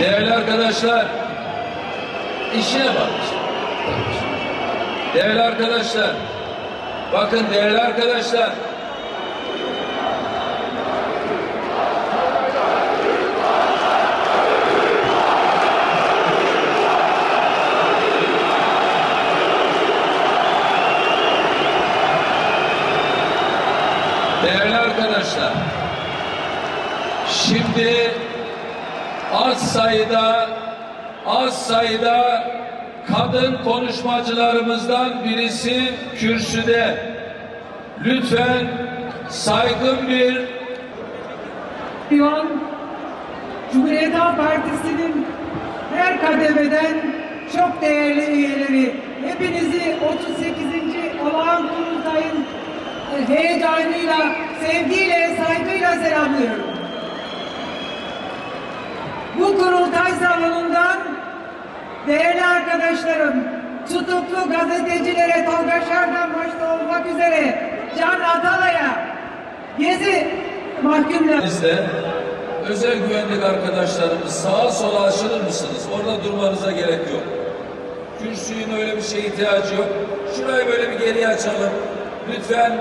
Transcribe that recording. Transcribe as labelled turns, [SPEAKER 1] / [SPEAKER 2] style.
[SPEAKER 1] Değerli arkadaşlar, işine bak. Değerli arkadaşlar, bakın değerli arkadaşlar, Değerli arkadaşlar, şimdi az sayıda az sayıda kadın konuşmacılarımızdan birisi kürsüde. Lütfen saygın bir
[SPEAKER 2] Diyor, Cumhuriyet Halk Partisi'nin her kademeden çok değerli üyeleri, hepinizi 38. olağan kurultayın heyecanıyla, sevgiyle, saygıyla selamlıyorum. Salonundan değerli arkadaşlarım, tutuklu gazetecilere Tolga Şardan başta olmak üzere Can Atalay'a, Gezi mahkumları
[SPEAKER 1] Bizde özel güvenlik arkadaşlarımız sağa sola aşılır mısınız? Orada durmanıza gerek yok. Kürsünün öyle bir şeye ihtiyacı yok. Şurayı böyle bir geriye açalım. Lütfen